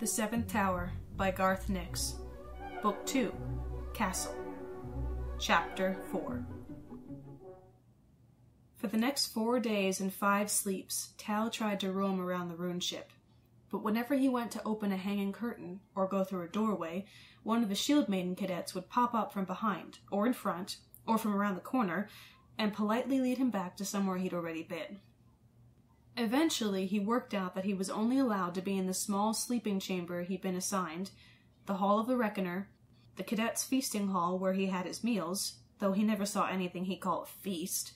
The Seventh Tower by Garth Nix. Book 2 Castle. Chapter 4 For the next four days and five sleeps, Tal tried to roam around the rune ship. But whenever he went to open a hanging curtain or go through a doorway, one of the Shield Maiden cadets would pop up from behind, or in front, or from around the corner, and politely lead him back to somewhere he'd already been. Eventually, he worked out that he was only allowed to be in the small sleeping chamber he'd been assigned, the Hall of the Reckoner, the cadets' feasting hall where he had his meals, though he never saw anything he called feast,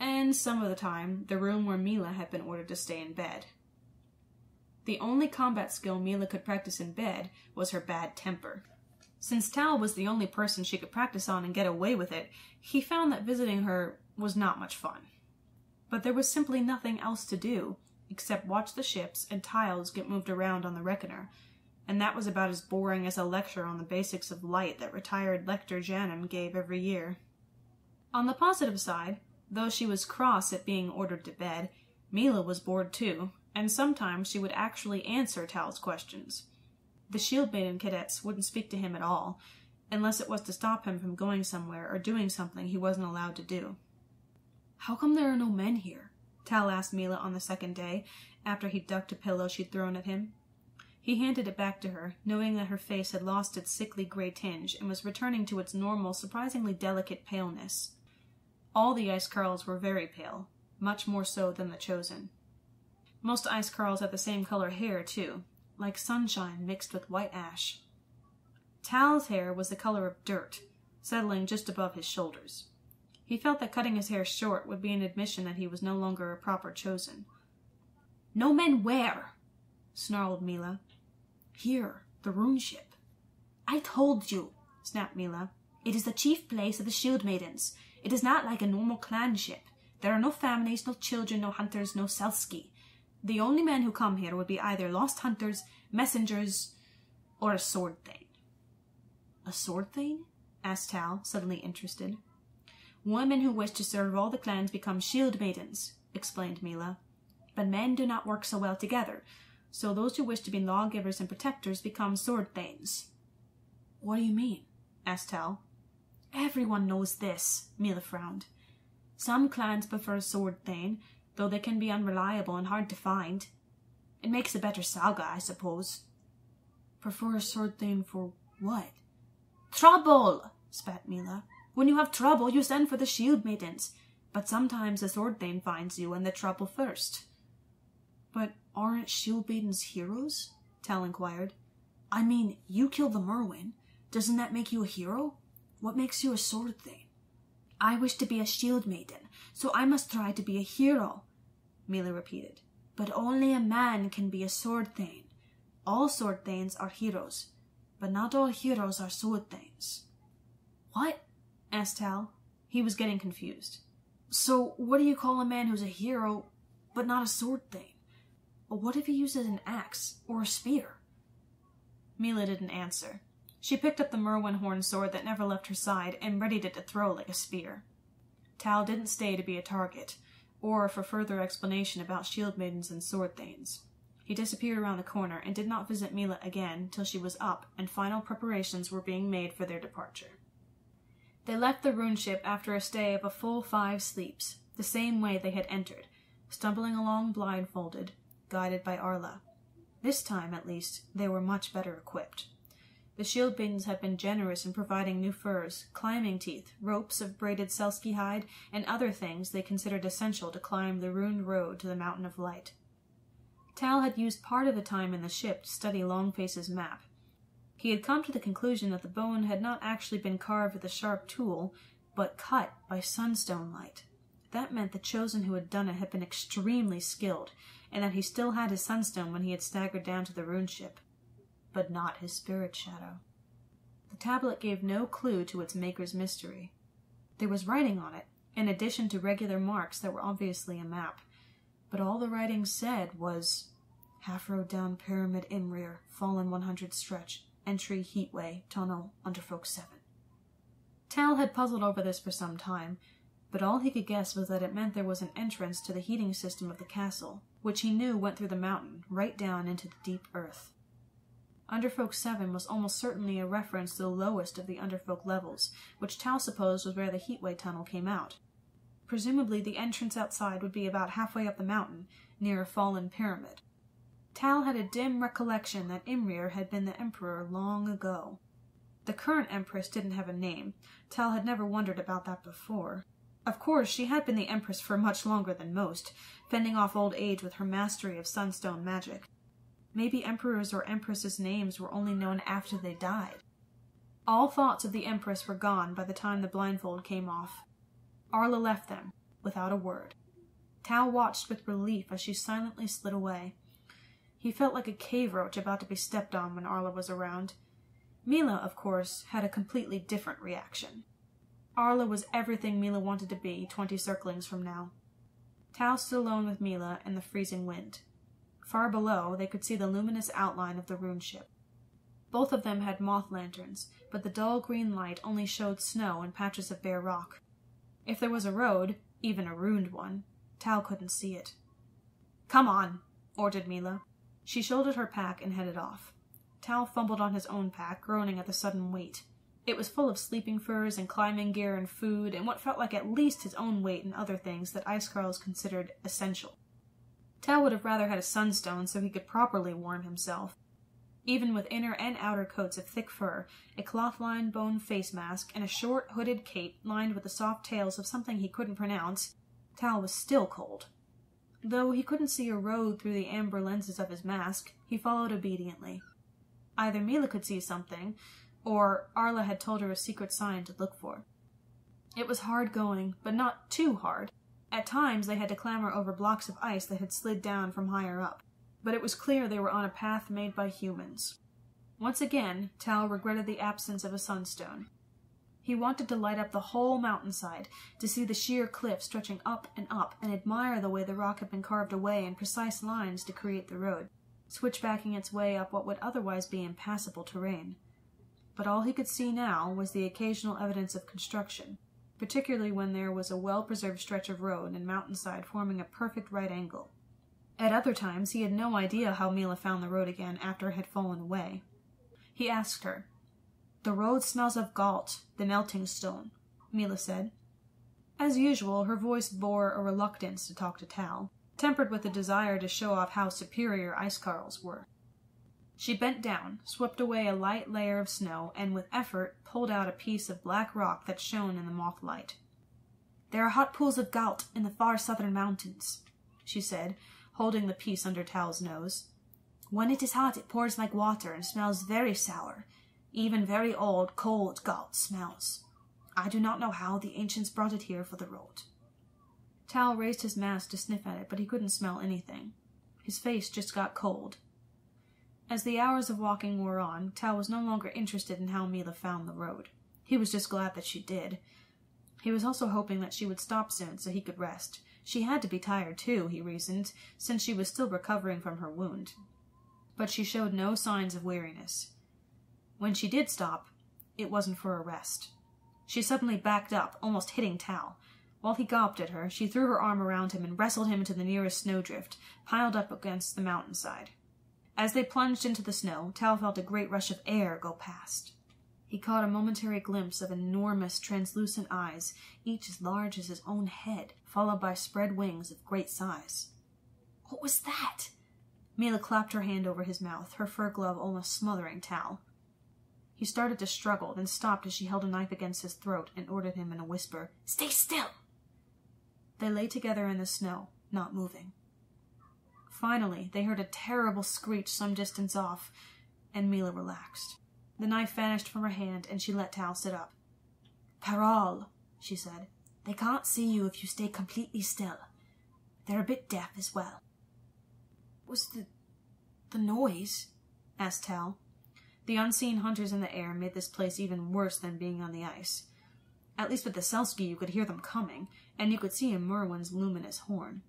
and some of the time, the room where Milla had been ordered to stay in bed. The only combat skill Milla could practice in bed was her bad temper. Since Tal was the only person she could practice on and get away with it, he found that visiting her was not much fun. But there was simply nothing else to do, except watch the ships and tiles get moved around on the Reckoner, and that was about as boring as a lecture on the basics of light that retired Lector Janum gave every year. On the positive side, though she was cross at being ordered to bed, Milla was bored too, and sometimes she would actually answer Tal's questions. The Shield Maiden cadets wouldn't speak to him at all, unless it was to stop him from going somewhere or doing something he wasn't allowed to do. How come there are no men here? Tal asked Milla on the second day, after he'd ducked a pillow she'd thrown at him. He handed it back to her, knowing that her face had lost its sickly gray tinge and was returning to its normal, surprisingly delicate paleness. All the Icecarls were very pale, much more so than the chosen. Most Icecarls had the same color hair, too, like sunshine mixed with white ash. Tal's hair was the color of dirt, settling just above his shoulders. He felt that cutting his hair short would be an admission that he was no longer a proper chosen. No men where? snarled Milla. Here, the rune ship. I told you, snapped Milla. It is the chief place of the Shield Maidens. It is not like a normal clan ship. There are no families, no children, no hunters, no Selski. The only men who come here would be either lost hunters, messengers, or a sword thane. A sword thane? asked Tal, suddenly interested. Women who wish to serve all the clans become shield maidens, explained Milla. But men do not work so well together, so those who wish to be lawgivers and protectors become sword thanes. What do you mean? asked Tal. Everyone knows this, Milla frowned. Some clans prefer a sword thane, though they can be unreliable and hard to find. It makes a better saga, I suppose. Prefer a sword thane for what? Trouble, spat Milla. When you have trouble, you send for the shield maidens, but sometimes the sword thane finds you and the trouble first. But aren't shield maidens heroes? Tal inquired. I mean, you killed the Merwin. Doesn't that make you a hero? What makes you a sword thane? I wish to be a shield maiden, so I must try to be a hero, Milla repeated. But only a man can be a sword thane. All sword thanes are heroes, but not all heroes are sword thanes. What? Asked Tal. He was getting confused. So, what do you call a man who's a hero, but not a sword thane? What if he uses an axe or a spear? Milla didn't answer. She picked up the Merwin horn sword that never left her side and readied it to throw like a spear. Tal didn't stay to be a target, or for further explanation about shield maidens and sword thanes. He disappeared around the corner and did not visit Milla again till she was up and final preparations were being made for their departure. They left the rune ship after a stay of a full five sleeps, the same way they had entered, stumbling along blindfolded, guided by Arla. This time, at least, they were much better equipped. The shield maidens had been generous in providing new furs, climbing teeth, ropes of braided Selski hide, and other things they considered essential to climb the ruined road to the Mountain of Light. Tal had used part of the time in the ship to study Longface's map. He had come to the conclusion that the bone had not actually been carved with a sharp tool, but cut by sunstone light. That meant the chosen who had done it had been extremely skilled, and that he still had his sunstone when he had staggered down to the rune ship but not his spirit shadow. The tablet gave no clue to its maker's mystery. There was writing on it, in addition to regular marks that were obviously a map, but all the writing said was half road down Pyramid Imrir, Fallen 100 stretch, entry Heatway, tunnel, Underfolk 7. Tal had puzzled over this for some time, but all he could guess was that it meant there was an entrance to the heating system of the castle, which he knew went through the mountain, right down into the deep earth. Underfolk 7 was almost certainly a reference to the lowest of the Underfolk levels, which Tal supposed was where the Heatway Tunnel came out. Presumably, the entrance outside would be about halfway up the mountain, near a fallen pyramid. Tal had a dim recollection that Imrir had been the emperor long ago. The current empress didn't have a name. Tal had never wondered about that before. Of course, she had been the empress for much longer than most, fending off old age with her mastery of sunstone magic. Maybe emperors or empresses' names were only known after they died. All thoughts of the empress were gone by the time the blindfold came off. Arla left them, without a word. Tal watched with relief as she silently slid away. He felt like a cave roach about to be stepped on when Arla was around. Milla, of course, had a completely different reaction. Arla was everything Milla wanted to be twenty circlings from now. Tal stood alone with Milla in the freezing wind. Far below, they could see the luminous outline of the rune ship. Both of them had moth lanterns, but the dull green light only showed snow and patches of bare rock. If there was a road, even a ruined one, Tal couldn't see it. Come on, ordered Milla. She shouldered her pack and headed off. Tal fumbled on his own pack, groaning at the sudden weight. It was full of sleeping furs and climbing gear and food, and what felt like at least his own weight and other things that Icecarls considered essential. Tal would have rather had a sunstone so he could properly warm himself. Even with inner and outer coats of thick fur, a cloth-lined bone face mask, and a short, hooded cape lined with the soft tails of something he couldn't pronounce, Tal was still cold. Though he couldn't see a road through the amber lenses of his mask, he followed obediently. Either Milla could see something, or Arla had told her a secret sign to look for. It was hard going, but not too hard. At times they had to clamber over blocks of ice that had slid down from higher up, but it was clear they were on a path made by humans. Once again, Tal regretted the absence of a sunstone. He wanted to light up the whole mountainside, to see the sheer cliff stretching up and up, and admire the way the rock had been carved away in precise lines to create the road, switchbacking its way up what would otherwise be impassable terrain but all he could see now was the occasional evidence of construction, particularly when there was a well-preserved stretch of road and mountainside forming a perfect right angle. At other times he had no idea how Milla found the road again after it had fallen away. He asked her. The road smells of Gault, the melting stone, Milla said. As usual, her voice bore a reluctance to talk to Tal, tempered with a desire to show off how superior Icecarls were. She bent down, swept away a light layer of snow, and with effort pulled out a piece of black rock that shone in the moth light. There are hot pools of Gault in the far southern mountains, she said, holding the piece under Tal's nose. When it is hot, it pours like water and smells very sour. Even very old, cold Gault smells. I do not know how the ancients brought it here for the road. Tal raised his mask to sniff at it, but he couldn't smell anything. His face just got cold, as the hours of walking wore on, Tal was no longer interested in how Milla found the road. He was just glad that she did. He was also hoping that she would stop soon so he could rest. She had to be tired too, he reasoned, since she was still recovering from her wound. But she showed no signs of weariness. When she did stop, it wasn't for a rest. She suddenly backed up, almost hitting Tal. While he gawped at her, she threw her arm around him and wrestled him into the nearest snowdrift, piled up against the mountainside. As they plunged into the snow, Tal felt a great rush of air go past. He caught a momentary glimpse of enormous, translucent eyes, each as large as his own head, followed by spread wings of great size. What was that? Milla clapped her hand over his mouth, her fur glove almost smothering Tal. He started to struggle, then stopped as she held a knife against his throat and ordered him in a whisper, Stay still! They lay together in the snow, not moving. Finally, they heard a terrible screech some distance off, and Milla relaxed. The knife vanished from her hand, and she let Tal sit up. Parole, she said. They can't see you if you stay completely still. They're a bit deaf as well. Was the... the noise? asked Tal. The unseen hunters in the air made this place even worse than being on the ice. At least with the Selski you could hear them coming, and you could see Merwin's luminous horn.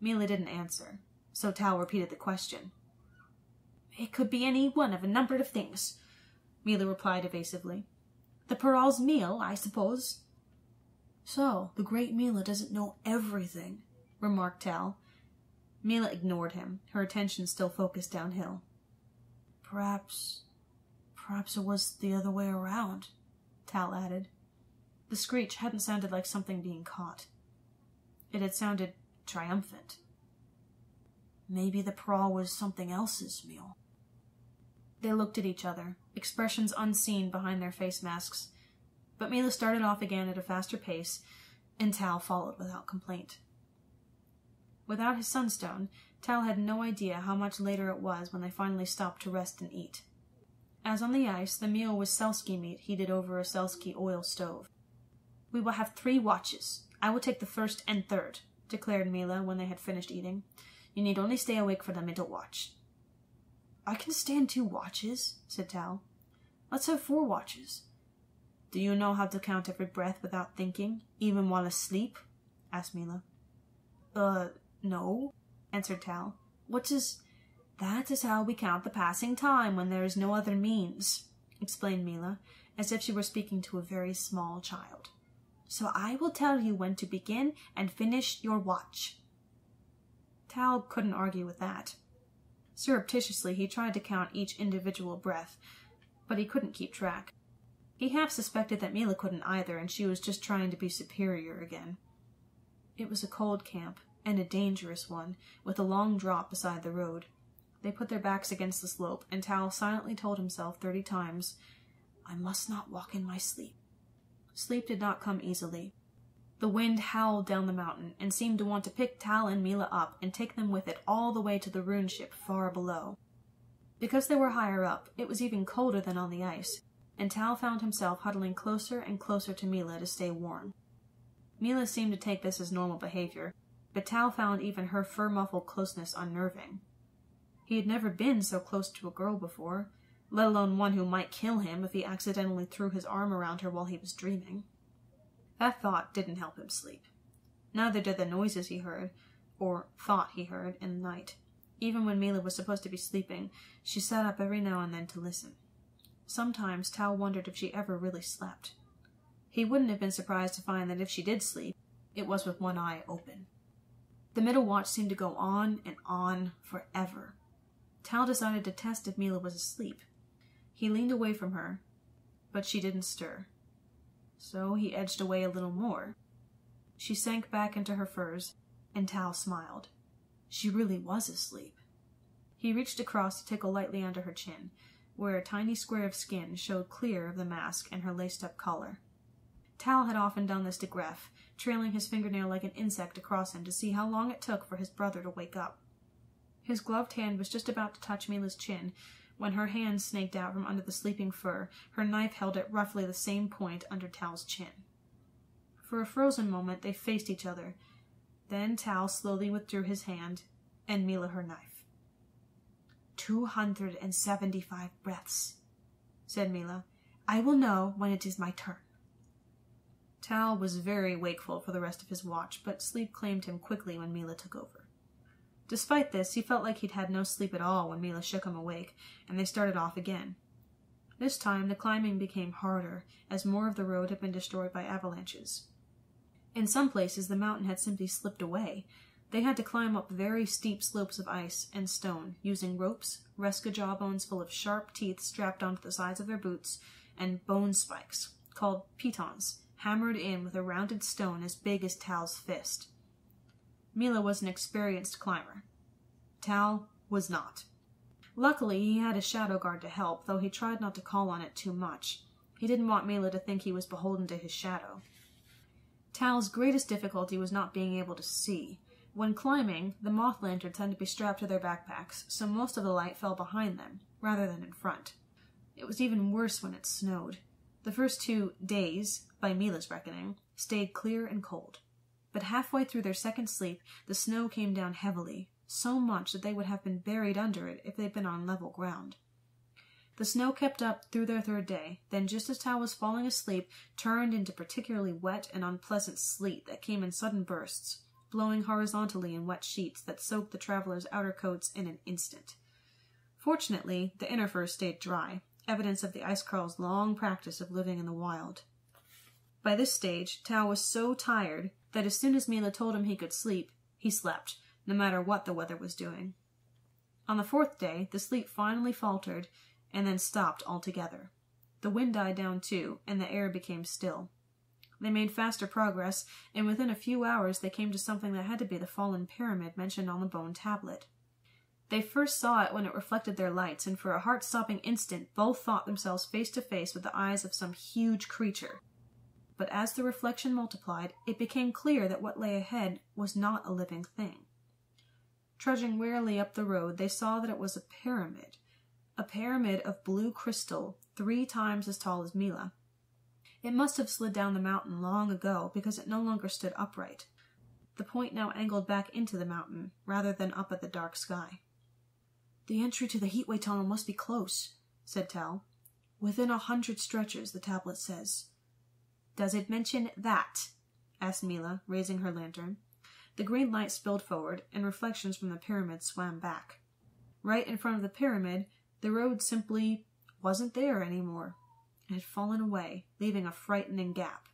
Milla didn't answer so Tal repeated the question. It could be any one of a number of things, Milla replied evasively. The Praw's meal, I suppose. So, the great Milla doesn't know everything, remarked Tal. Milla ignored him, her attention still focused downhill. Perhaps. perhaps it was the other way around, Tal added. The screech hadn't sounded like something being caught. It had sounded triumphant. Maybe the praw was something else's meal. They looked at each other, expressions unseen behind their face masks. But Milla started off again at a faster pace, and Tal followed without complaint. Without his sunstone, Tal had no idea how much later it was when they finally stopped to rest and eat. As on the ice, the meal was selski meat heated over a selski oil stove. We will have three watches. I will take the first and third, declared Milla when they had finished eating. You need only stay awake for the middle watch. I can stand two watches, said Tal. Let's have four watches. Do you know how to count every breath without thinking, even while asleep? asked Milla. Uh, no, answered Tal. What is... That is how we count the passing time when there is no other means, explained Milla, as if she were speaking to a very small child. So I will tell you when to begin and finish your watch. Tal couldn't argue with that. Surreptitiously, he tried to count each individual breath, but he couldn't keep track. He half suspected that Milla couldn't either, and she was just trying to be superior again. It was a cold camp, and a dangerous one, with a long drop beside the road. They put their backs against the slope, and Tal silently told himself thirty times, I must not walk in my sleep. Sleep did not come easily. The wind howled down the mountain and seemed to want to pick Tal and Milla up and take them with it all the way to the rune ship far below. Because they were higher up, it was even colder than on the ice, and Tal found himself huddling closer and closer to Milla to stay warm. Milla seemed to take this as normal behavior, but Tal found even her fur-muffled closeness unnerving. He had never been so close to a girl before, let alone one who might kill him if he accidentally threw his arm around her while he was dreaming. That thought didn't help him sleep. Neither did the noises he heard, or thought he heard, in the night. Even when Milla was supposed to be sleeping, she sat up every now and then to listen. Sometimes Tal wondered if she ever really slept. He wouldn't have been surprised to find that if she did sleep, it was with one eye open. The middle watch seemed to go on and on forever. Tal decided to test if Milla was asleep. He leaned away from her, but she didn't stir so he edged away a little more. She sank back into her furs, and Tal smiled. She really was asleep. He reached across to tickle lightly under her chin, where a tiny square of skin showed clear of the mask and her laced-up collar. Tal had often done this to Gref, trailing his fingernail like an insect across him to see how long it took for his brother to wake up. His gloved hand was just about to touch Milla's chin when her hand snaked out from under the sleeping fur, her knife held at roughly the same point under Tal's chin. For a frozen moment, they faced each other. Then Tal slowly withdrew his hand, and Milla her knife. Two hundred and seventy-five breaths, said Milla. I will know when it is my turn. Tal was very wakeful for the rest of his watch, but sleep claimed him quickly when Milla took over. Despite this, he felt like he'd had no sleep at all when Milla shook him awake, and they started off again. This time, the climbing became harder, as more of the road had been destroyed by avalanches. In some places, the mountain had simply slipped away. They had to climb up very steep slopes of ice and stone, using ropes, reska jawbones full of sharp teeth strapped onto the sides of their boots, and bone spikes, called pitons, hammered in with a rounded stone as big as Tal's fist. Milla was an experienced climber. Tal was not. Luckily, he had a shadow guard to help, though he tried not to call on it too much. He didn't want Milla to think he was beholden to his shadow. Tal's greatest difficulty was not being able to see. When climbing, the moth lanterns had to be strapped to their backpacks, so most of the light fell behind them, rather than in front. It was even worse when it snowed. The first two days, by Milla's reckoning, stayed clear and cold but halfway through their second sleep the snow came down heavily, so much that they would have been buried under it if they'd been on level ground. The snow kept up through their third day, then just as Tal was falling asleep, turned into particularly wet and unpleasant sleet that came in sudden bursts, blowing horizontally in wet sheets that soaked the travelers' outer coats in an instant. Fortunately, the inner fur stayed dry, evidence of the Icecarl's long practice of living in the wild. By this stage, Tal was so tired that as soon as Milla told him he could sleep, he slept, no matter what the weather was doing. On the fourth day, the sleep finally faltered and then stopped altogether. The wind died down too, and the air became still. They made faster progress, and within a few hours they came to something that had to be the fallen pyramid mentioned on the bone tablet. They first saw it when it reflected their lights, and for a heart stopping instant both thought themselves face to face with the eyes of some huge creature. But as the reflection multiplied, it became clear that what lay ahead was not a living thing. Trudging wearily up the road, they saw that it was a pyramid, a pyramid of blue crystal, three times as tall as Milla. It must have slid down the mountain long ago because it no longer stood upright. The point now angled back into the mountain rather than up at the dark sky. The entry to the heatway tunnel must be close, said Tal. Within a hundred stretches, the tablet says. Does it mention that? asked Milla, raising her lantern. The green light spilled forward, and reflections from the pyramid swam back. Right in front of the pyramid, the road simply wasn't there anymore. It had fallen away, leaving a frightening gap.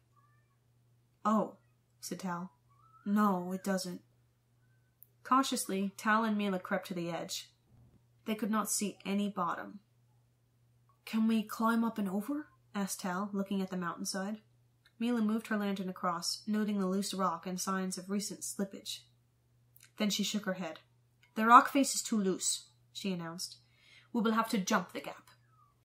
Oh, said Tal. No, it doesn't. Cautiously, Tal and Milla crept to the edge. They could not see any bottom. Can we climb up and over? asked Tal, looking at the mountainside. Milla moved her lantern across, noting the loose rock and signs of recent slippage. Then she shook her head. The rock face is too loose, she announced. We will have to jump the gap.